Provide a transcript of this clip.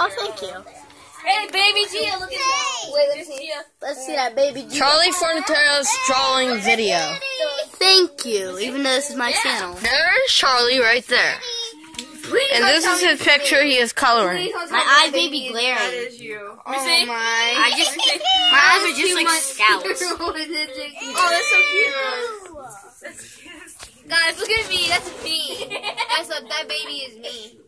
Oh, thank you. Hey, baby Gia, look at that. Wait, let me see. Let's see that baby Gia. Charlie Fornataro's drawing video. Thank you, even though this is my channel. There is Charlie right there. Please and this is his picture he is coloring. My eyes baby be glaring. That is you. Oh my. I just, my eyes are just like scouts. oh, that's so cute. Oh, that's cute. Guys, look at me. That's me. That's a, that baby is me.